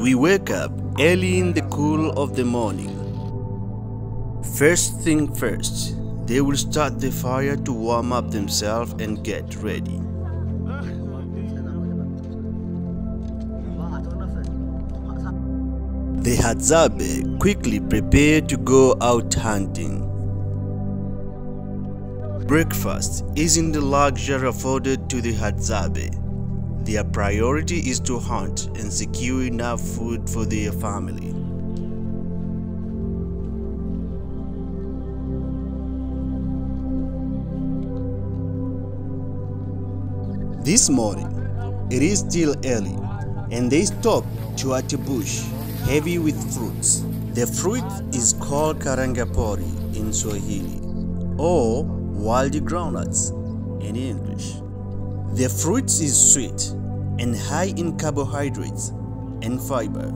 We wake up early in the cool of the morning, first thing first, they will start the fire to warm up themselves and get ready. The Hadzabe quickly prepare to go out hunting. Breakfast isn't the luxury afforded to the Hadzabe. Their priority is to hunt and secure enough food for their family. This morning, it is still early, and they stop to at a bush heavy with fruits. The fruit is called karangapori in Swahili, or wild groundnuts in English. The fruit is sweet and high in carbohydrates and fiber,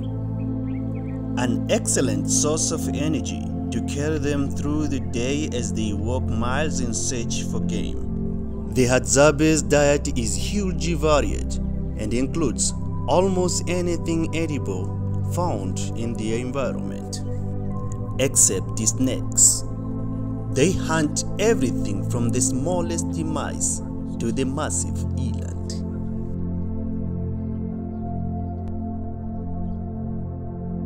an excellent source of energy to carry them through the day as they walk miles in search for game. The Hadzabe's diet is hugely varied and includes almost anything edible found in their environment, except the snakes. They hunt everything from the smallest mice to the massive eland.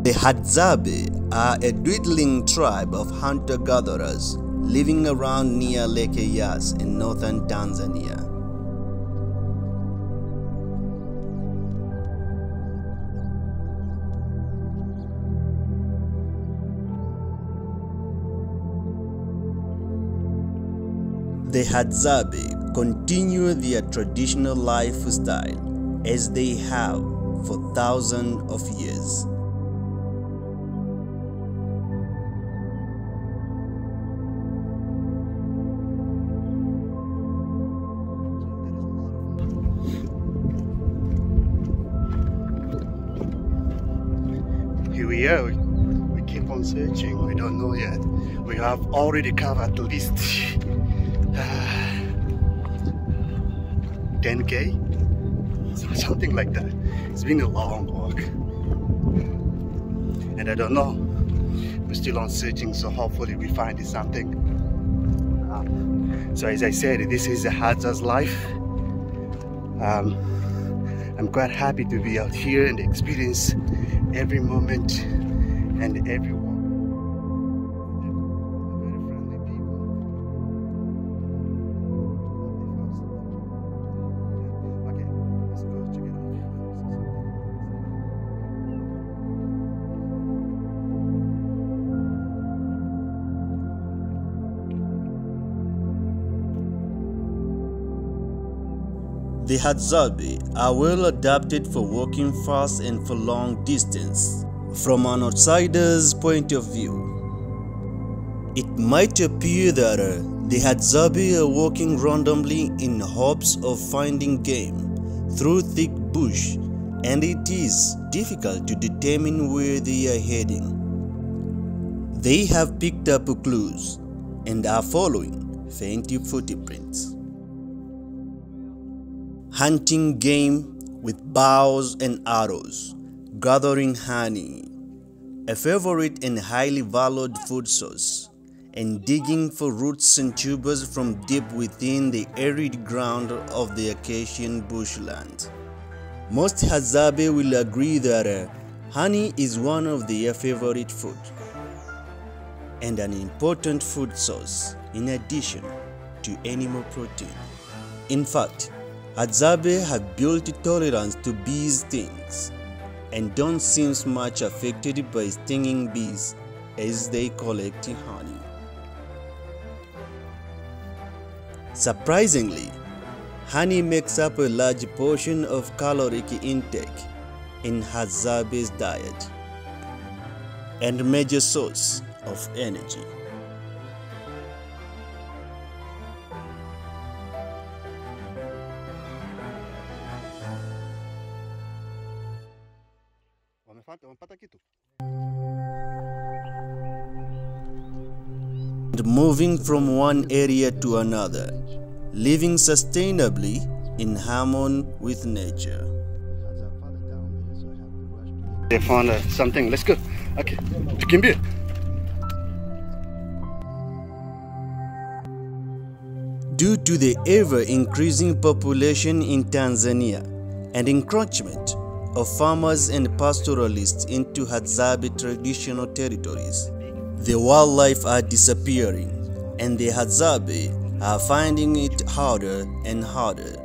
The Hadzabe are a dwindling tribe of hunter-gatherers living around near Lake Eyasi in northern Tanzania. The Hadzabe continue their traditional lifestyle as they have for thousands of years. Searching. We don't know yet. We have already covered at least uh, 10k, so something like that. It's been a long walk, and I don't know. We're still on searching, so hopefully we find something. So as I said, this is a Hadza's life. Um, I'm quite happy to be out here and experience every moment and every The Hadzabe are well adapted for walking fast and for long distance. From an outsider's point of view, it might appear that uh, the Hadzabe are walking randomly in hopes of finding game through thick bush and it is difficult to determine where they are heading. They have picked up clues and are following faint footprints hunting game with bows and arrows, gathering honey, a favorite and highly valued food source, and digging for roots and tubers from deep within the arid ground of the Acacian bushland. Most Hadzabe will agree that uh, honey is one of their favorite food and an important food source in addition to animal protein. In fact, Hadzabe have built tolerance to bees' stings and don't seem much affected by stinging bees as they collect honey. Surprisingly, honey makes up a large portion of caloric intake in Hadzabe's diet and major source of energy. Moving from one area to another, living sustainably in harmony with nature. They found uh, something. Let's go. Okay. Tukimbie. Due to the ever increasing population in Tanzania and encroachment of farmers and pastoralists into Hadzabe traditional territories, the wildlife are disappearing and the Hadzabe are finding it harder and harder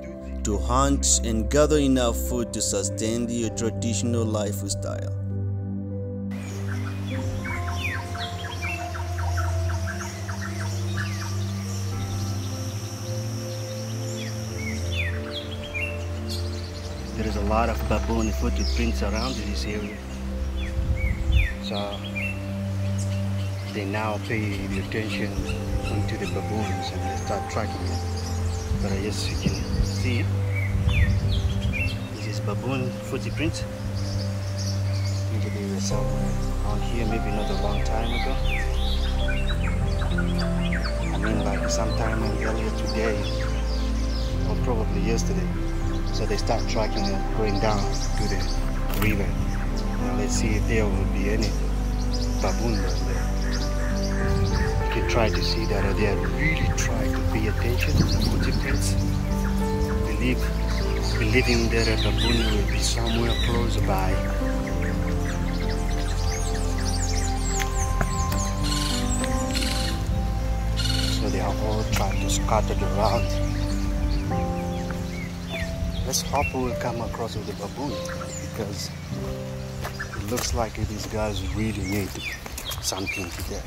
to hunt and gather enough food to sustain their traditional lifestyle. There is a lot of baboon footprints around this area. So they now pay the attention onto the baboons and they start tracking it. But as you can see, it. this is baboon footprint. Maybe they were somewhere around here, maybe not a long time ago. I mean like sometime earlier today or probably yesterday. So they start tracking it going down to the river. Now let's see if there will be any baboon try to see that they are really trying to pay attention to the footprints. Believe, believing that a baboon will be somewhere close by. So they are all trying to scatter around. Let's hope we will come across with the baboon because it looks like these guys really need something today.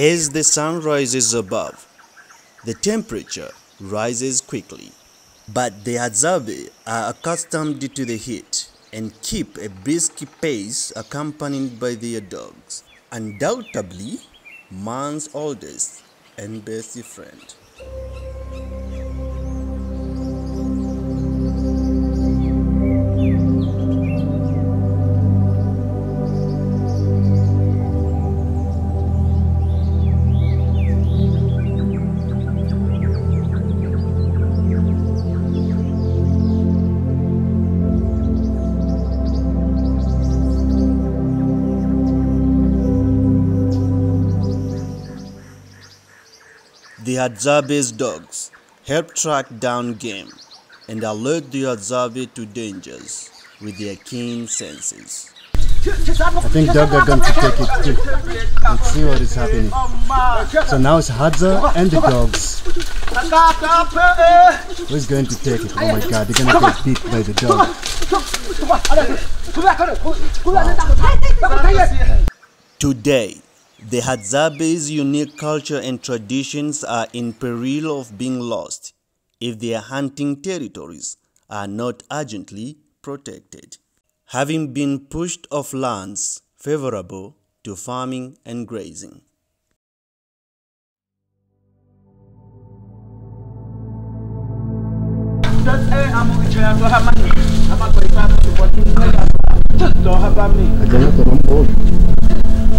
As the sun rises above, the temperature rises quickly. But the Hadzabe are accustomed to the heat and keep a brisk pace accompanied by their dogs. Undoubtedly, man's oldest and best friend. Hadzabe's dogs help track down game and alert the Hadzabe to dangers with their keen senses. I think dogs are going to take it too. Let's see what is happening. So now it's Hadza and the dogs. Who's going to take it? Oh my god, they're going to get beat by the dog. Today, the Hadzabe's unique culture and traditions are in peril of being lost if their hunting territories are not urgently protected, having been pushed off lands favorable to farming and grazing.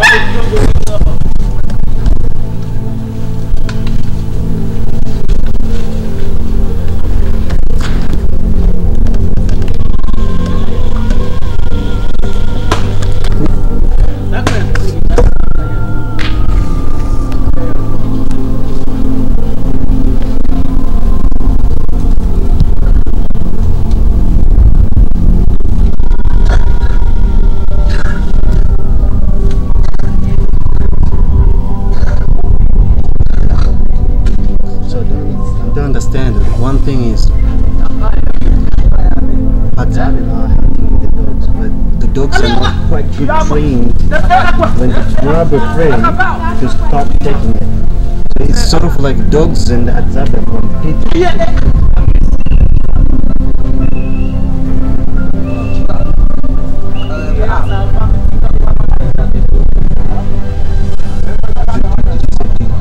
alafu The guy is prey to stop taking it. So it's sort of like dogs and Hadzabe compete.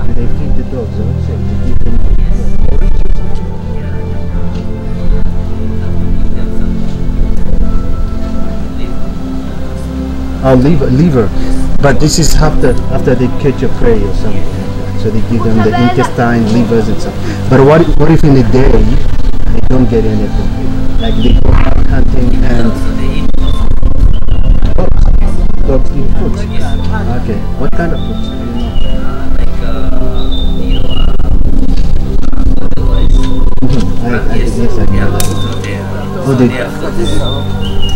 Do they feed the But this is after after they catch a prey or something. like. So they give them the intestine, livers, and stuff. But what if- what if in the day they don't get anything? Like they go out hunting and dogs, dogs eat fruits. Okay, what kind of food? Do you know? Mhm, I, I guess I know that. Oh, they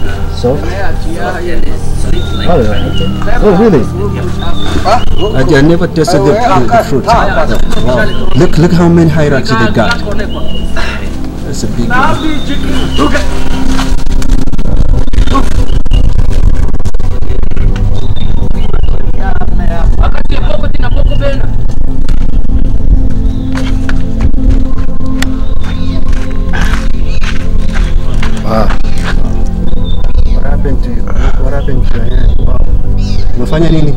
Oh. Really? I, I never tasted the, the, the fruit. Wow. Look, look how many hyrax they got. That's a big one. Umefanya nini?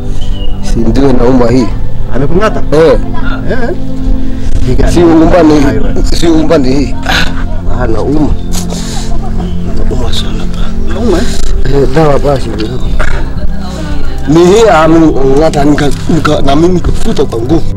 si ndio nauma hii. Amekung'ata? eh, Eh. Si umbani ni si umbani hii. Ah, nauma. Nauma sana. Nauma, eh? eh, dawa basi ni hii ameng'ata nika, nika, na mimi kufuta kwa nguvu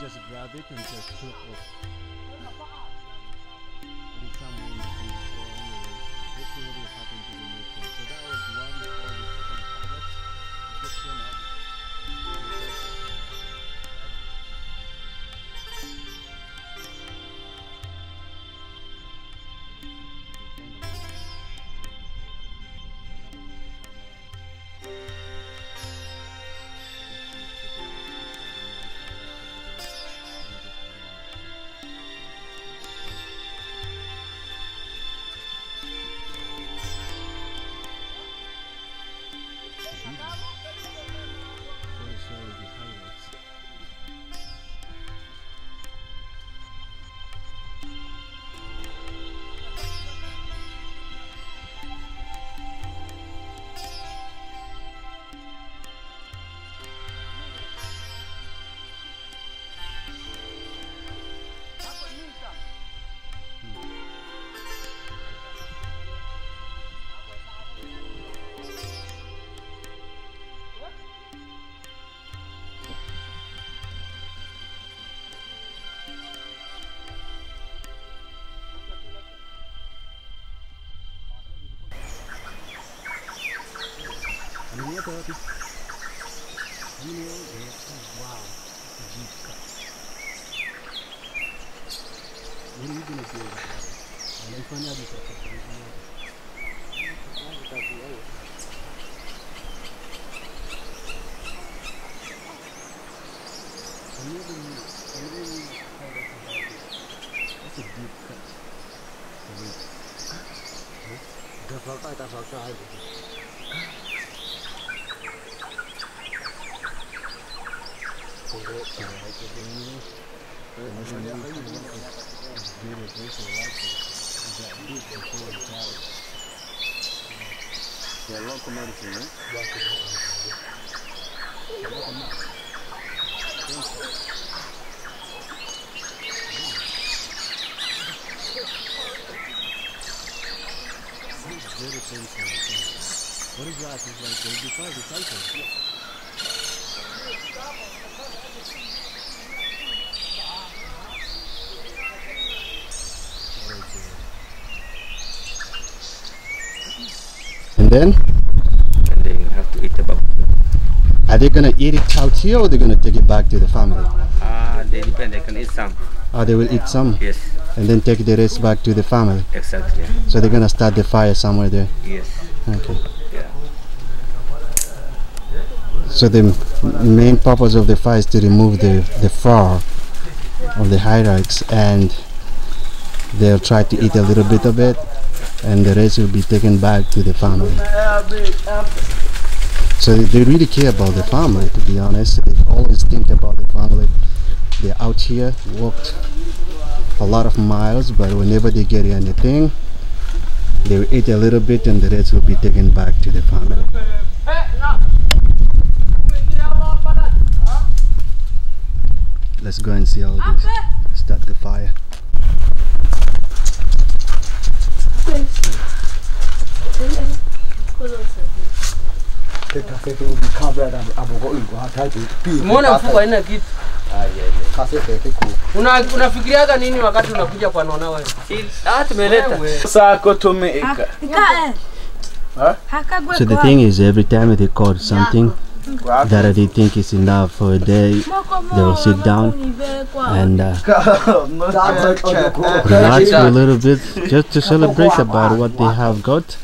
just grab it and just took off. Ano nga to, ate? Ano nga yun? Eh, oh, wow. It's a deep cut. What are you gonna do with that? Walang panado sa kapatid mo. Ano yung ano yung highlight about it? That's a deep cut. Wait. Dafaka dafaka ai. What is that? It's like they defy the cycle. And then, and they have to eat the are they gonna eat it out here or they gonna take it back to the family? Ah, they depend. They can eat some. Oh, they will eat some Yes, and then take the rest back to the family. exactly. So they're gonna start the fire somewhere there. Yes, Okay. yeah. So the main purpose of the fire is to remove the, the fur of the hyrax and they'll try to eat a little bit of it and the rest will be taken back to the family. So they- really care about the family to be honest. They always think about the family. They're out here, walked a lot of miles, but whenever they get anything, they will eat a little bit and the rest will be taken back to the family. Let's go and see how they start the fire. Umeona mfuko haina kitu. Kase teke ku. Una unafikiriaga nini wakati unakuja kwa nona wewe? Ah, tumeleta. Sako tumeika So the thing is, every time they call something that they think is enough for a day, they will sit down and uh, relax for a little bit just to celebrate about what they have got.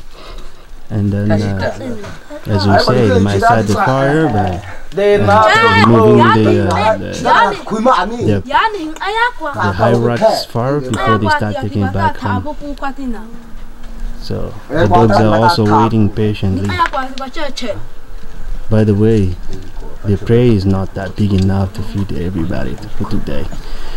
And then, uh, as we say, they might start the fire by they uh, not removing the, uh, the, the, the hyrax far before they start taking back home. aboku kwatina. So the dogs are also waiting patiently. By the way, the prey is not that big enough to feed everybody for today,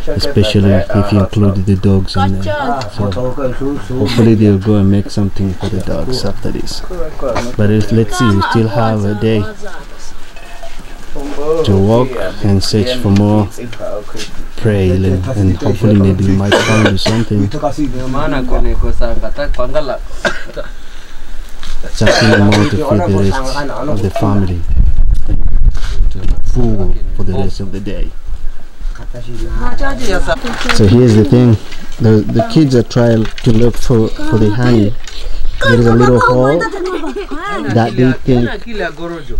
especially if you include the dogs in there. So hopefully they'll go and make something for the dogs after this. But let's see, we still have a day to walk and search for more prey and, and hopefully maybe we might find something. something more to feed the rest of the family and to for the rest of the day. Machache ya saa. So here's the thing. The the kids are trying to look for for the honey. There is a little hole that they think Tena kile ya gorojo.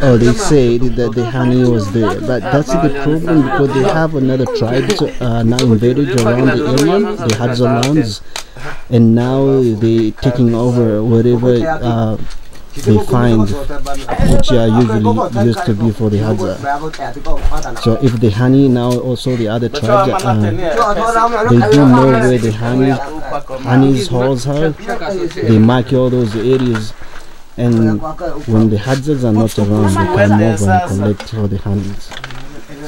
Oh, they say that the honey was there, but that's the problem because they have another tribe, uh, now invaded around the area, They the Hadzalans, and now they taking over whatever uh, they find, which are usually used to be for the Hadza. So if the honey now also the other tribes, uh, they do know where the honey honey's holes are. They mark all those areas. And when the Hadzas are not around, they come over and collect all the honeys.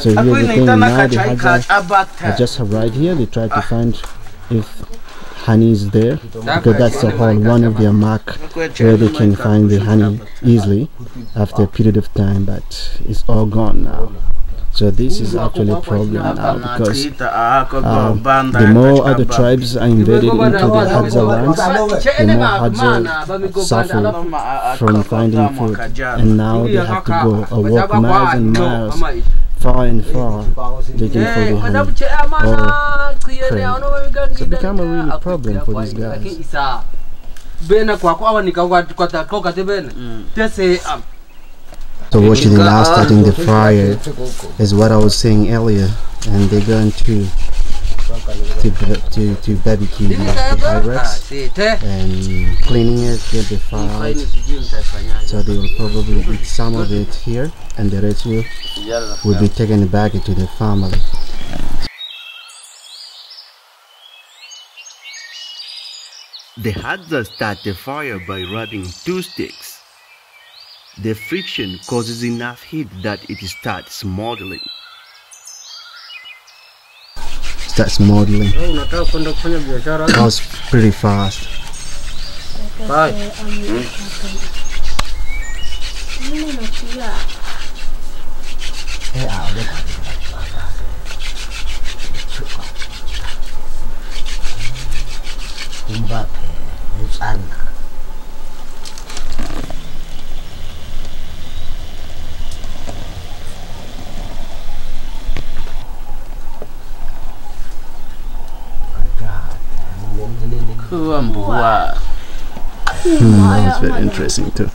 So here's the thing, now the Hadzas are just arrived here, they try to find if honey is there, because that's the whole one of their mark where they can find the honey easily after a period of time, but it's all gone now. So this is actually a problem now because uh, the more other tribes are invaded into the Hadza lands, the more Hadza suffer from finding food, and now they have to go or walk miles and miles, far and far, looking for the honey. Oh, so become a really problem for these guys. bena kwako awa nikakwatakoka te bene mm. tese So watching the last starting the fire is what I was saying earlier, and they're going to to to, to barbecue the, the ah, hyrax and cleaning it, get the fire. So they will probably eat some of it here, and the rest will will be taken back into the family. The Hadza start the fire by rubbing two sticks. The friction causes enough heat that it starts smoldering. Starts modeling. unataka kwenda kufanya biashara That was pretty fast. Bye. Hmm? kuwa mbua Hmm, that was very interesting too.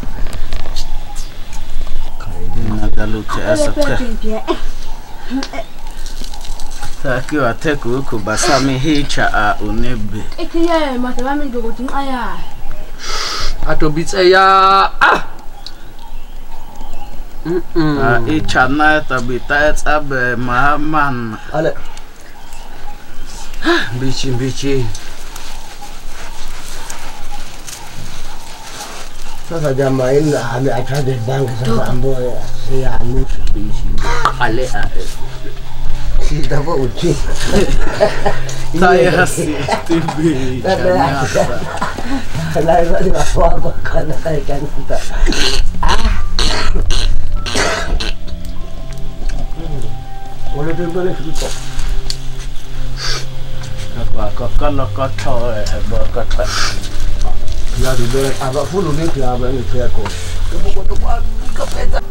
nagaluke asate takiwa teku huku basami hicha a unebe Ikiye mate ba mi gogo tin aya. atobitse ya ah Mm-mm. a icha na tabita etsabe mahaman Ale. mbichi mbichi Sasa jamaa hili ameataja bangi sasa, ambayo ya nusu ale sitava uchina tayasi tibi kanyasa naweza niwakwako kana kaikanita olotembele kito kakakana katoe bakata abafundi bethu aba engithekho kepokotokwa ikapeta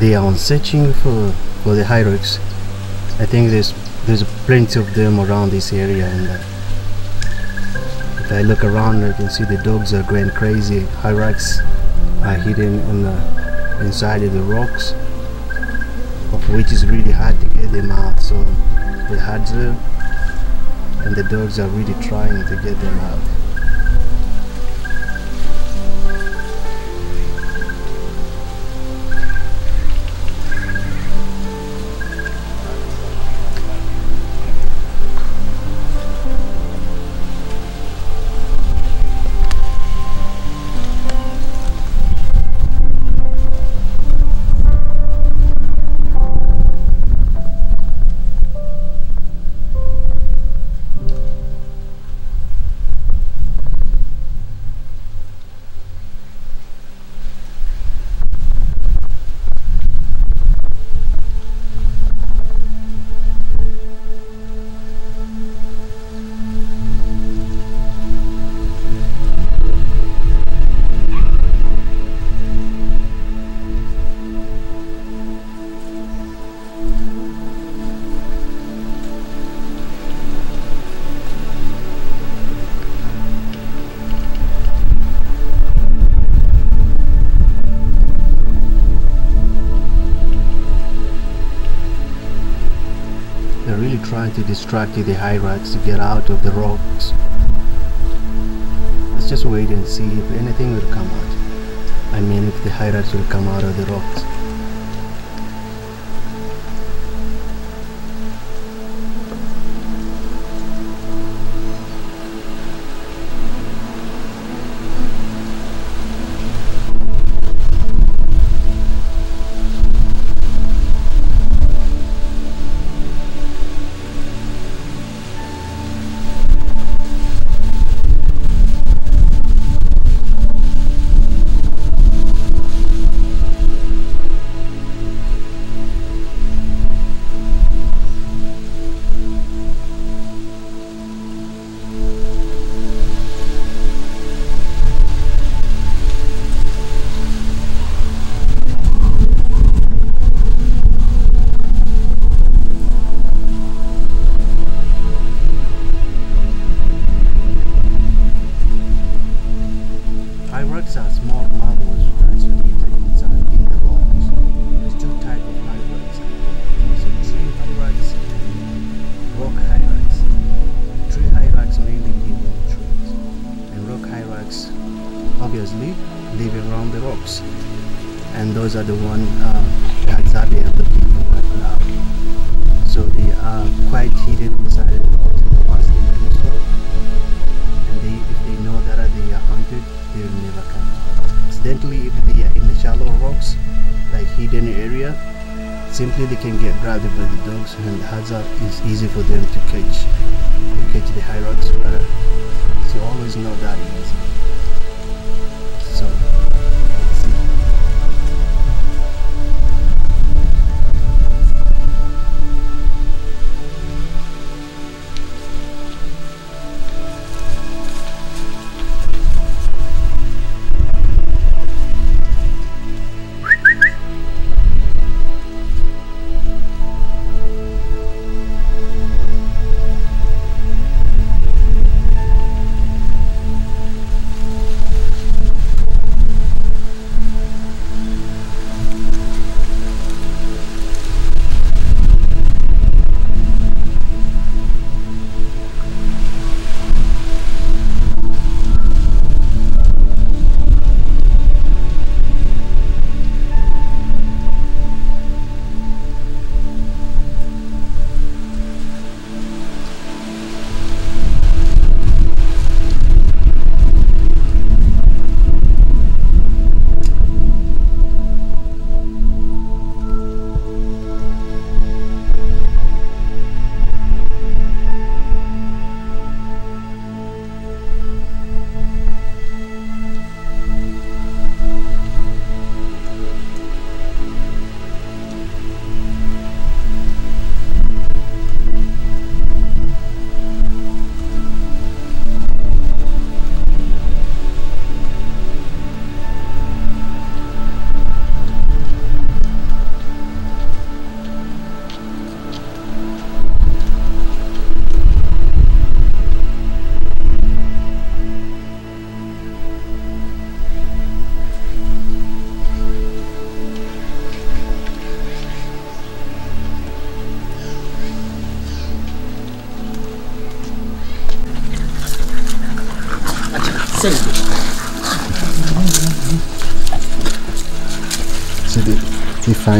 They are searching for for the hyrax. I think there's there's plenty of them around this area, and uh, if I look around, I can see the dogs are going crazy. Hyrax are hidden in the inside of the rocks, of which is really hard to get them out. So the hadza and the dogs are really trying to get them out. to distract the hyraxes to get out of the rocks. Let's just wait and see if anything will come out. I mean if the hyraxes will come out of the rocks. simply they can get grabbed by the dogs and Hadza is easy for them to catch to catch the high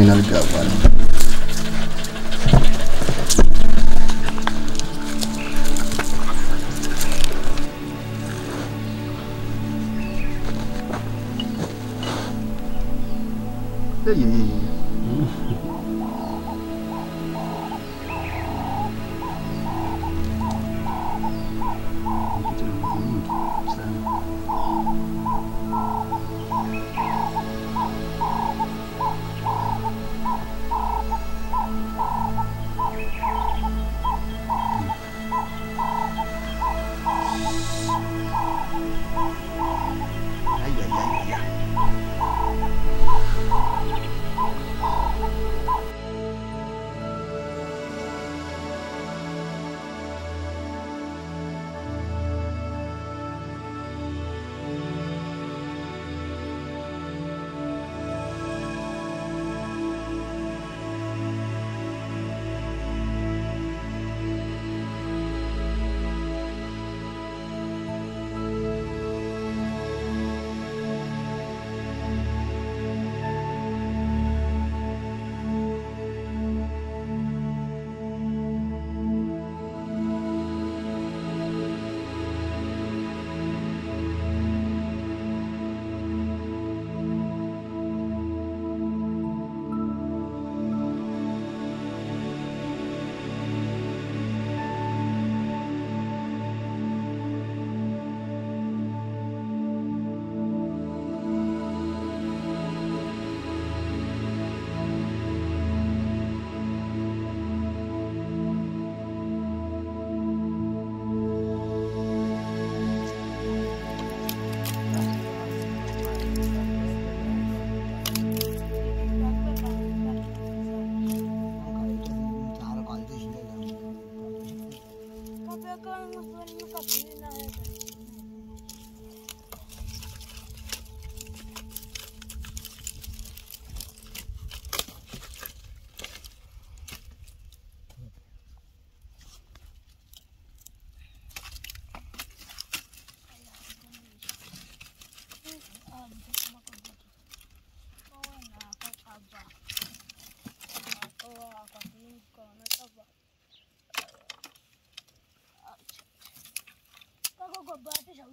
terminal go.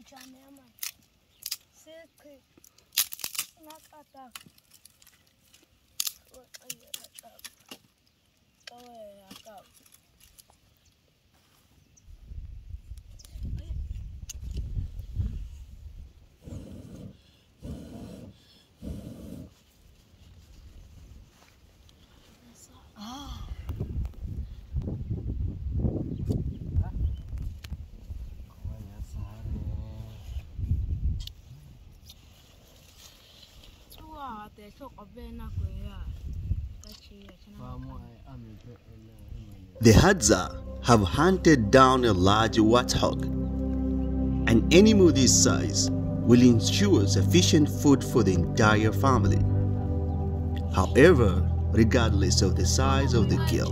Canema, Sirk, Nakataka. The Hadza have hunted down a large warthog. An animal this size will ensure sufficient food for the entire family. However, regardless of the size of the kill,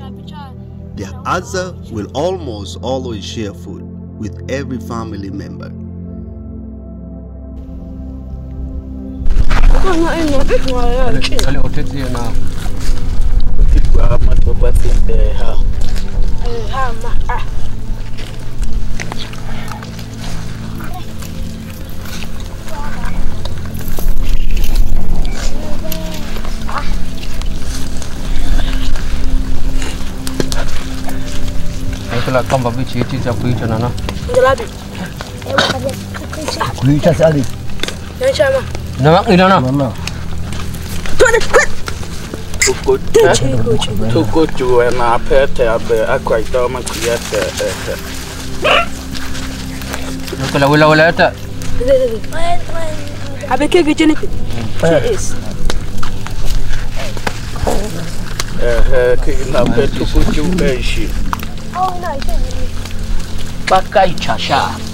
the Hadza will almost always share food with every family member. Wale oteti na oteti wa matobati ha. Ha kamba bichi hichi cha kuicha nana. Kuicha sali. Ndio chama. Nampak ni dah nak. Tu cucu e ma apete abe acqua i doma quiete e te. Non quella quella quella te. Abe che che ne eh. Eh, eh che na pe tu cucu e shi. Oh no, i te. Pakai chasha.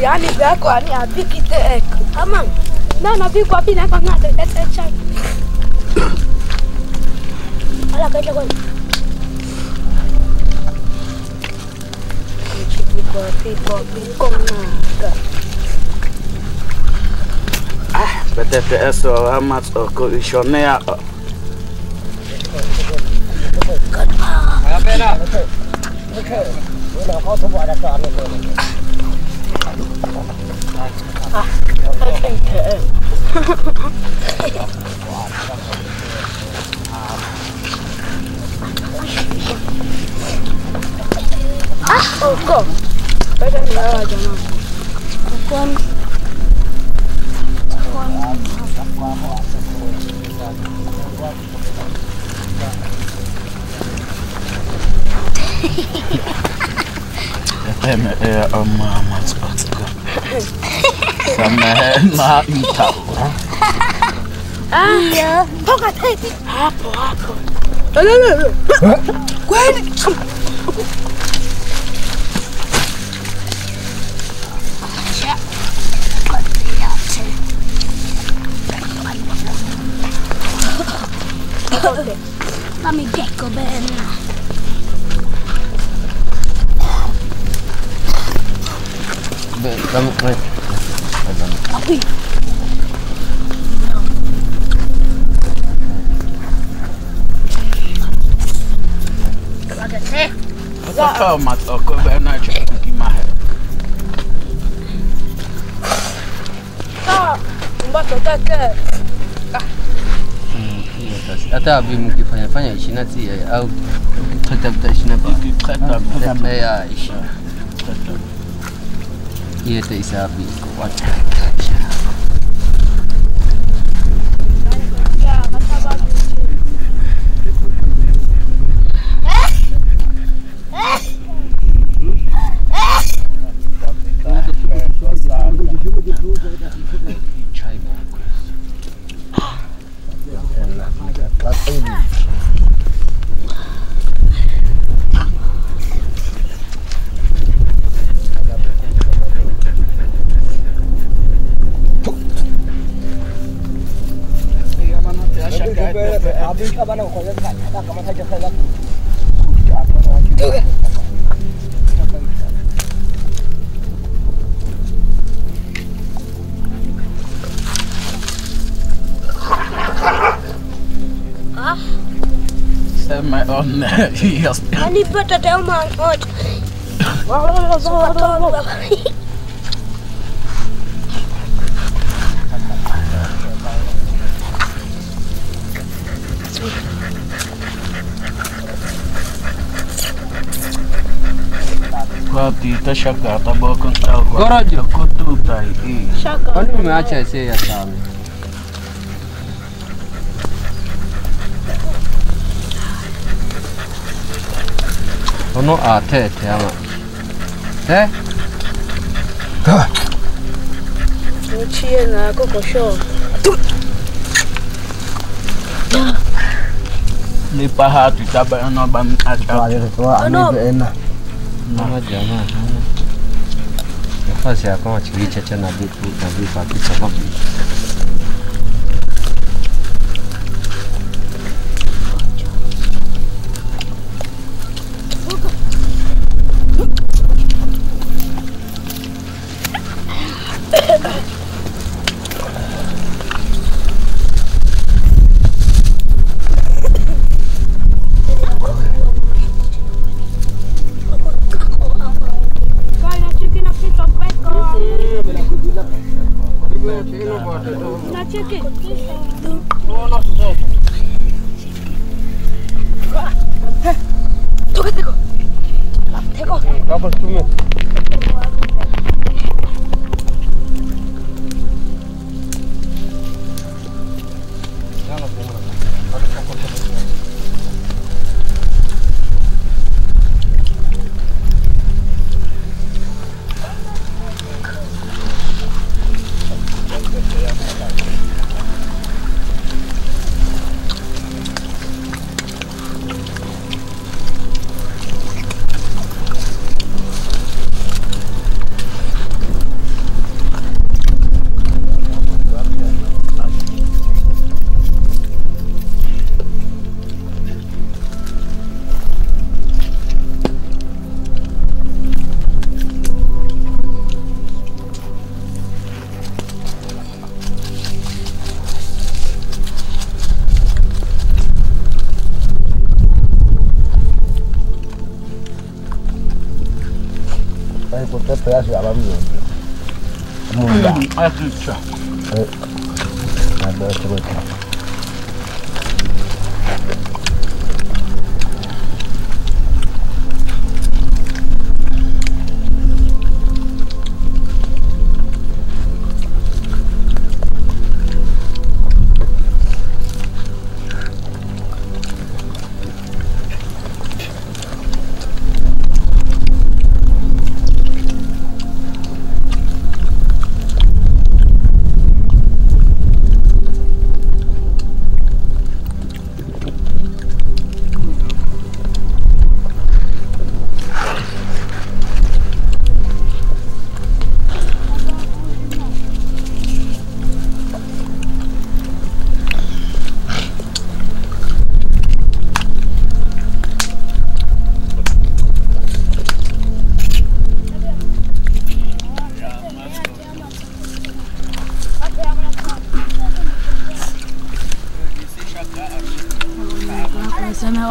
yaani vyako ani avikite ama nana viko api naka ngata tetecha ala kaita kwani viko viko viko ngata ah betete eso amats oko ishonea Kapena. Okay. Okay. Okay. Okay. Okay. Okay. Okay. Okay. Oh, go. Pega ni dawa jamaa. Kwa Eme e ama amat oko. 什么马芋头啊？哎呀，跑开！阿婆，来来来来，滚！vitabu mkifanya fanya ishina zi au kitabuta ishina ba ya ishi yete isabi watu abin ka bana ko zan ka ta kamar ta jaka za Se mig on just Ani pata te omaan oot. Sulla tuolla. Kwati tita shaka tabakon tagwa gorojo ko tutai eh shaka kwani umeacha ese ya sabe ono atete ama eh Uchiye na kokosho. Ni show tu tabana bam acha. Ano? Mama jamaa. Nafasi ya kama chikicha cha na vitu na vitu kabisa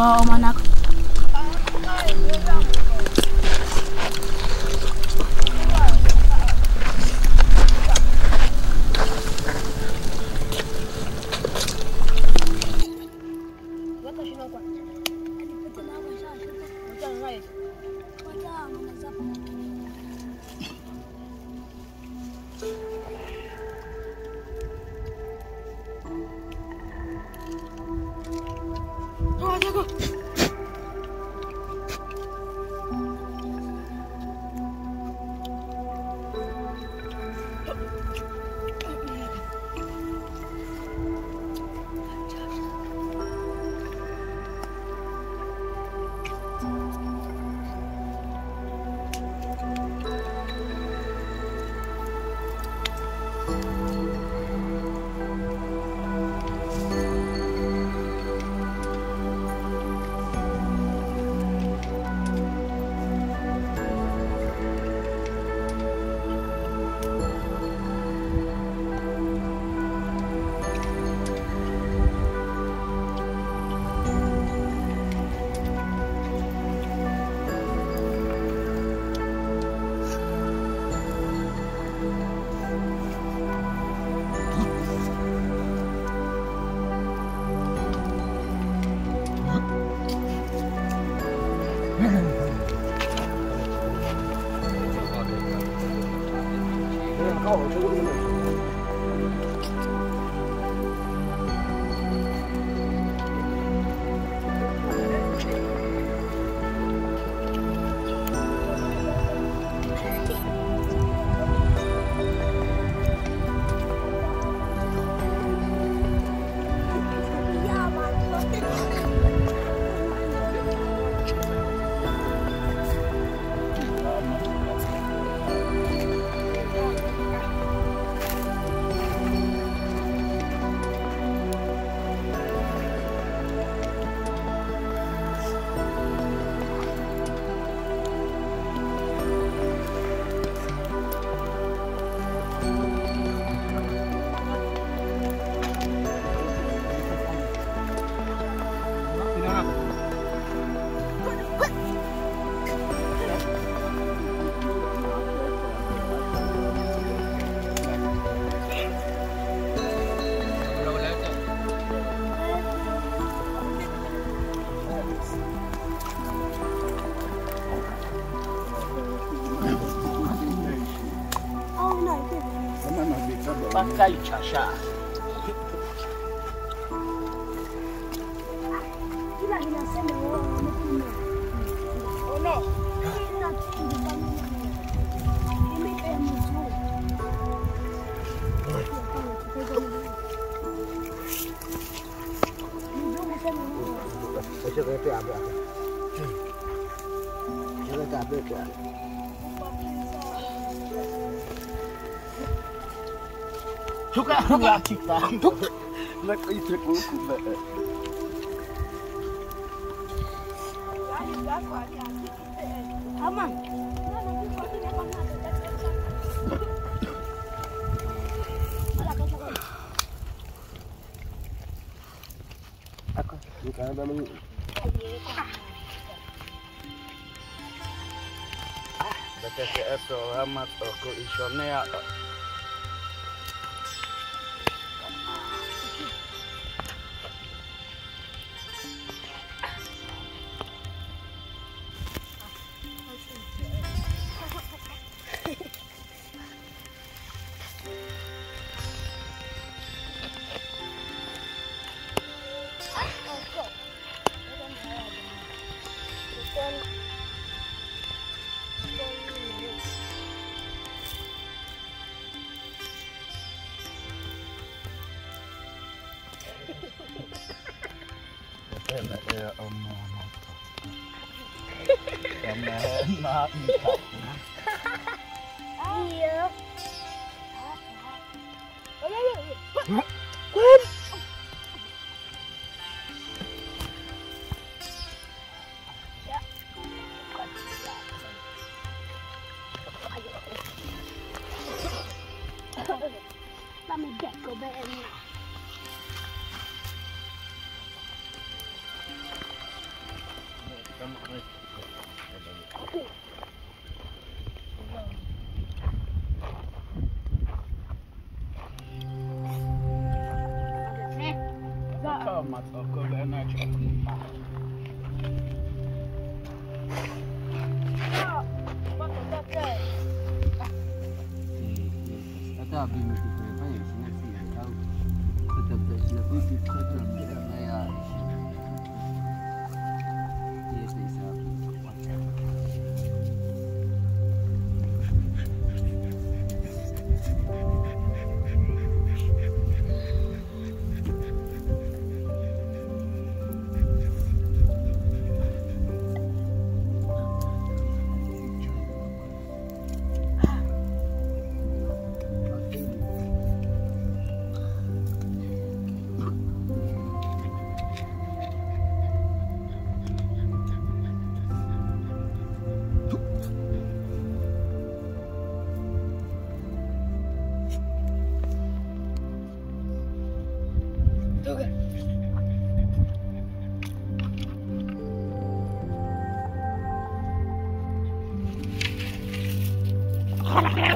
Oh, Sema wao Kayo. Chitando. Não acredito que eu comer. Aku, bukan ada menu. Ah, ya, amat aku Toko Isonia ya, 滚你妈逼操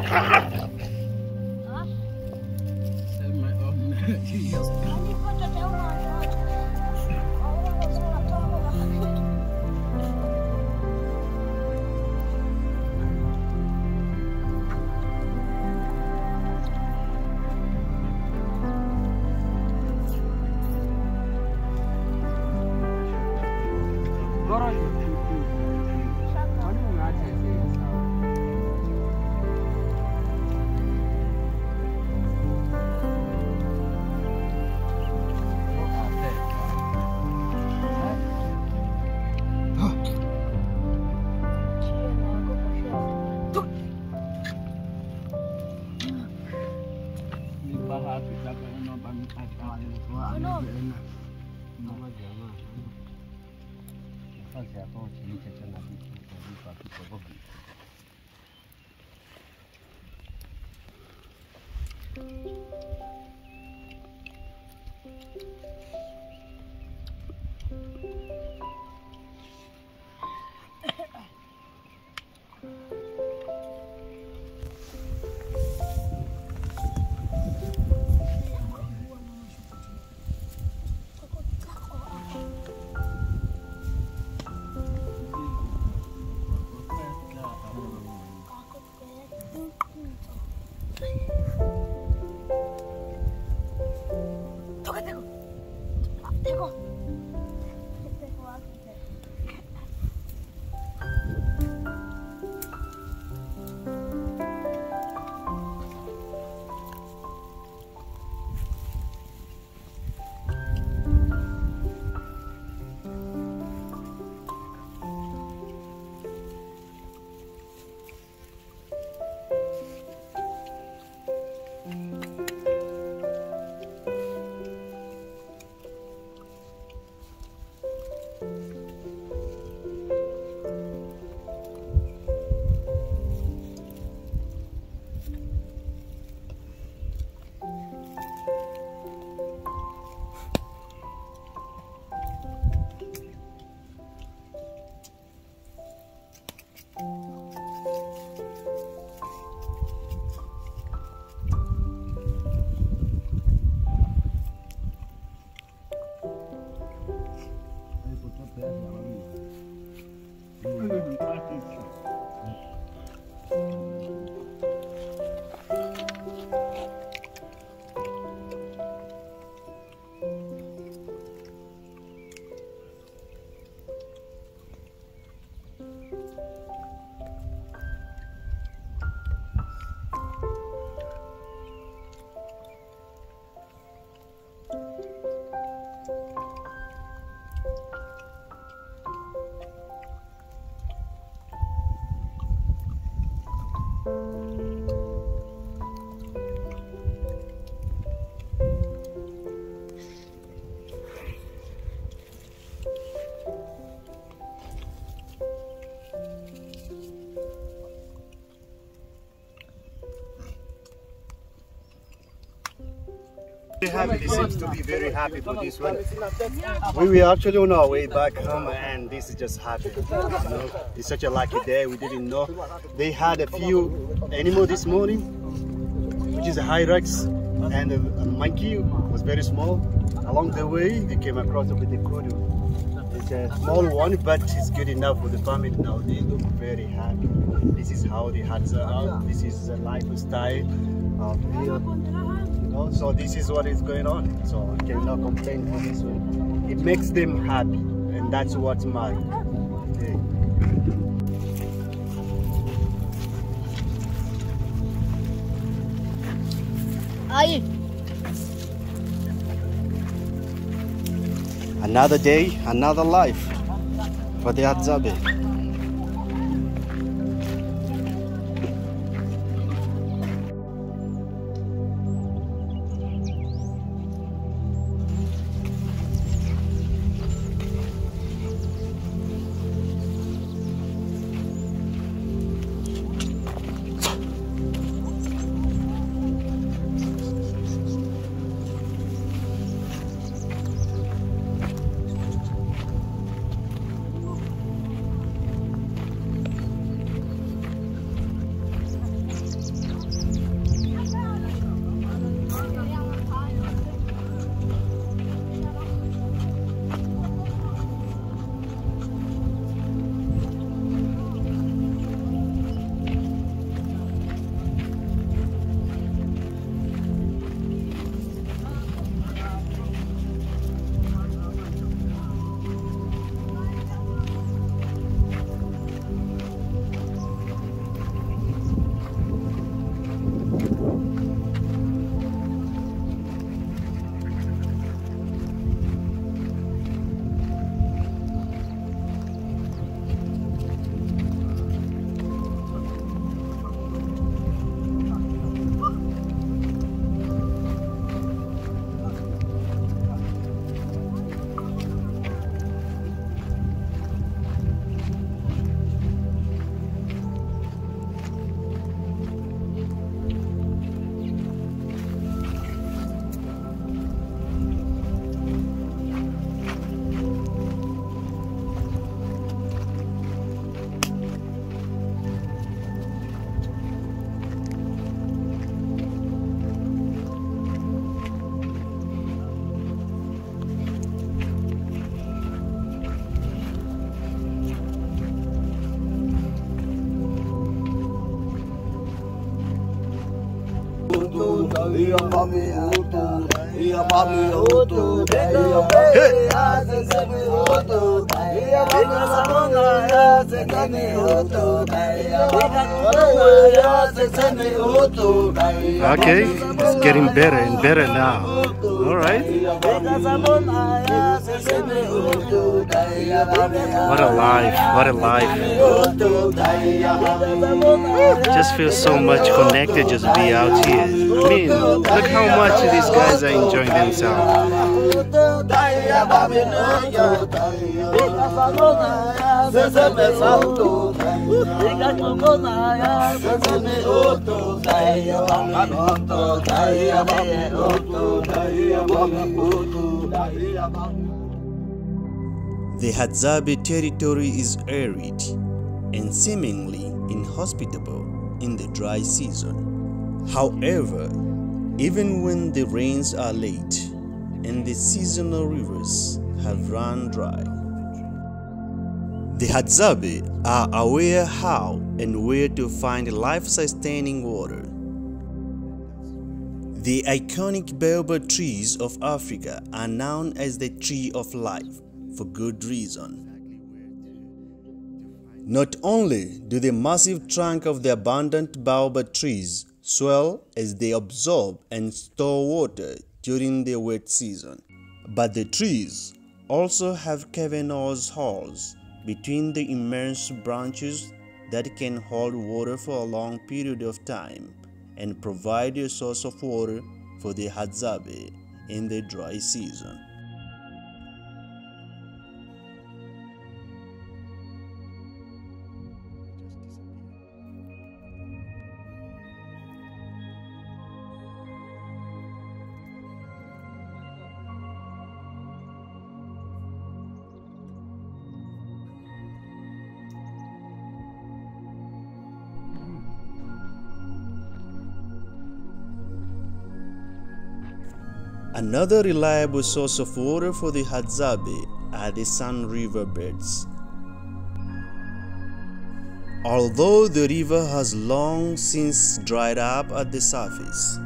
ha ha Very happy. They seems to be very happy for this one. We were actually on our way back home, and this is just happy. You know, it's such a lucky day. We didn't know they had a few animals this morning, which is a hyrax, and a, a monkey was very small. Along the way, they came across with the kudu. It's a small one, but it's good enough for the family now. They look very happy. This is how the huts are out. This is the lifestyle of here. You know, so this is what is going on. So I cannot complain for this one. It makes them happy, and that's what matters. Yeah. Another day, another life for the Hadzabe. Mami utu, iya mami utu, iya sesemi utu, iya mami sabona ya sesemi utu, iya sesemi utu, Okay, it's getting better and better now. All right. What a life! What a life! Just feel so much connected just be out here. I mean, look how much these guys are enjoying themselves. The Hadzabe territory is arid and seemingly inhospitable in the dry season. However, even when the rains are late and the seasonal rivers have run dry, the Hadzabe are aware how and where to find life-sustaining water. The iconic baobab trees of Africa are known as the tree of life for good reason. Not only do the massive trunk of the abundant baobab trees swell as they absorb and store water during the wet season, but the trees also have cavernous holes between the immense branches that can hold water for a long period of time and provide a source of water for the Hadzabe in the dry season. Another reliable source of water for the Hadzabe are the Sun River beds. Although the river has long since dried up at the surface,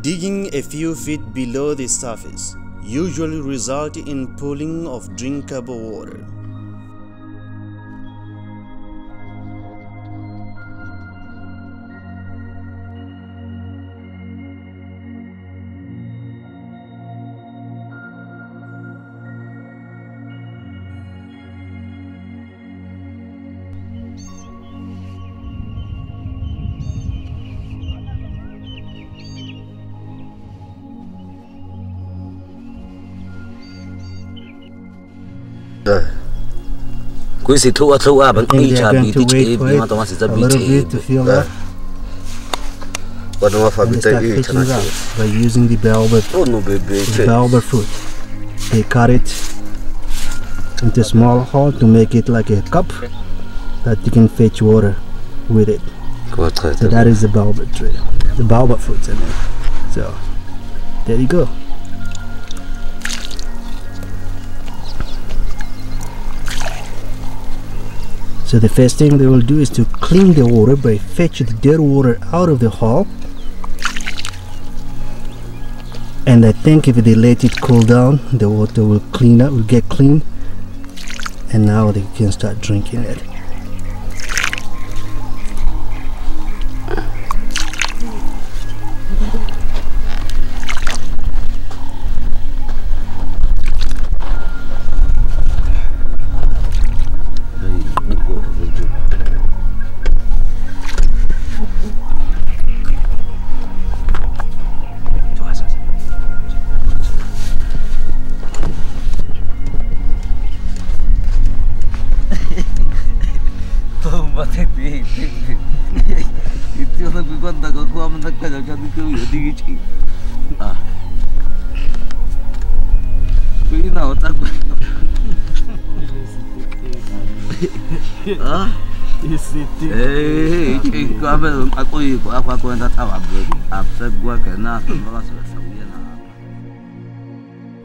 digging a few feet below the surface usually results in pooling of drinkable water. Questi tu a trovare I think they are going to wait for ma it Thomas a little bit to fill up Quando uma and they fabita start hii fetching it out by using the baobab, Oh no bebe the baobab fruit. They cut it into small hole to make it like a cup that you can fetch water with it. So that is the baobab tree, the baobab fruits I mean. So there you go. So the first thing they will do is to clean the water by fetching the dirt water out of the hole. And I think if they let it cool down, the water will clean up, will get clean. And now they can start drinking it.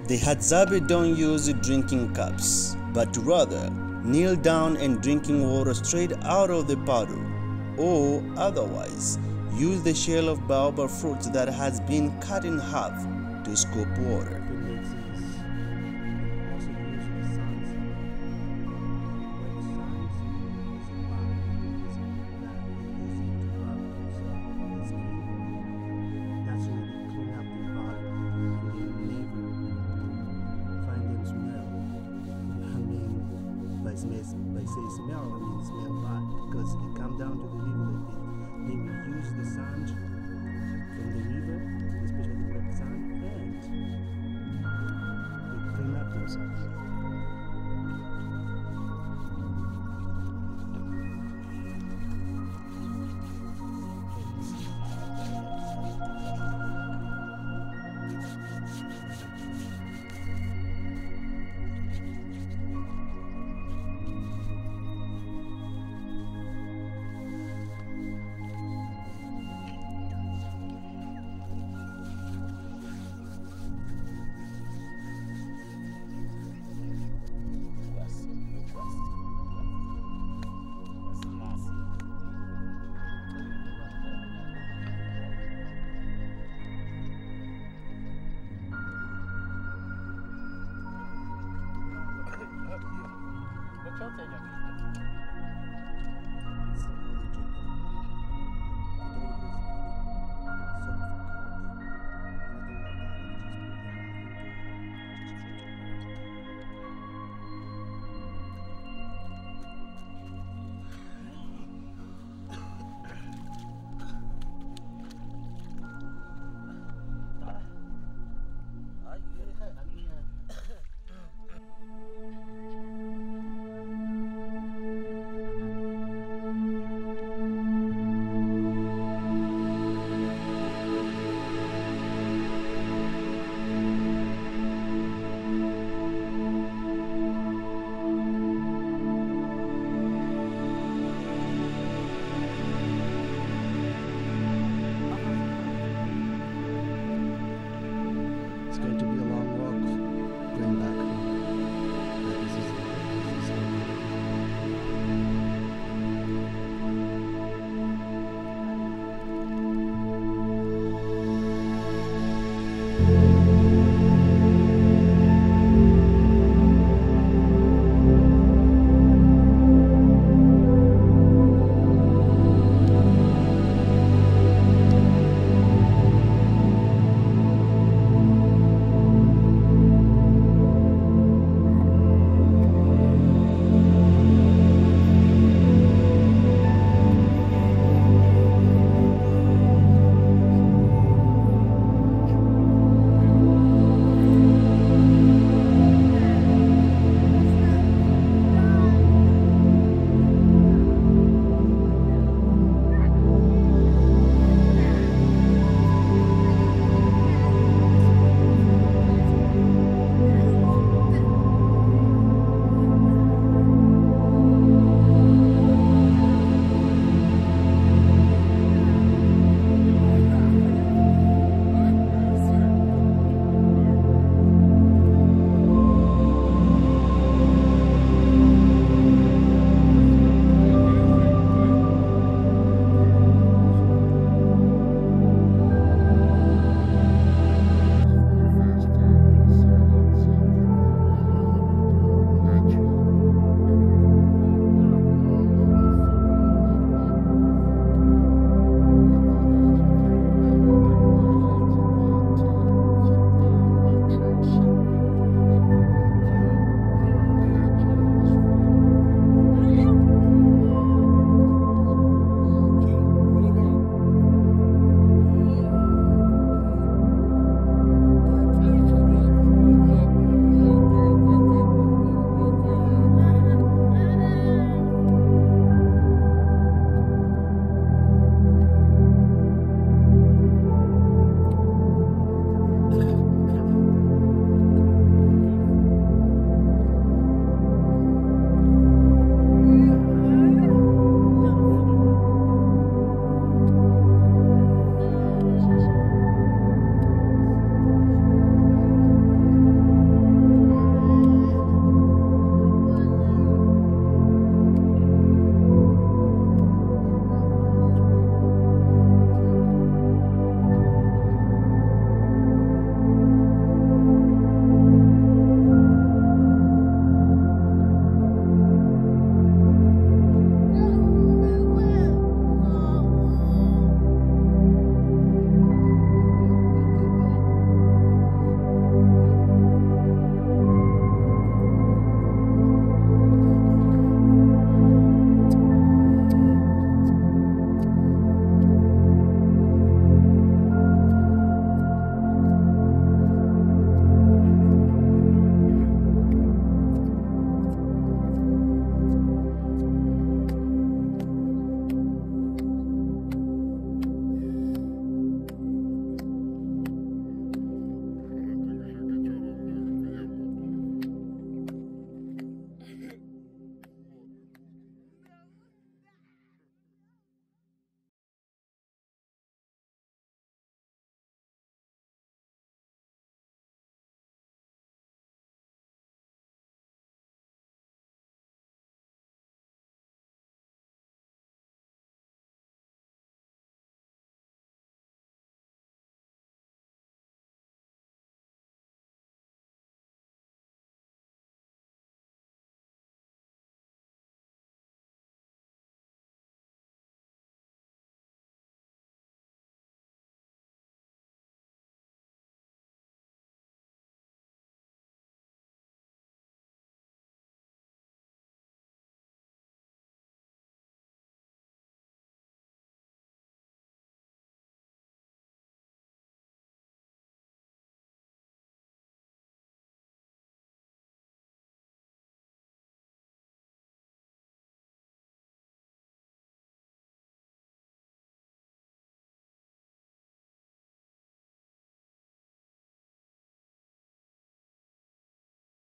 The Hadzabe don't use drinking cups, but rather kneel down and drinking water straight out of the bottle, or otherwise use the shell of baobab fruits that has been cut in half to scoop water.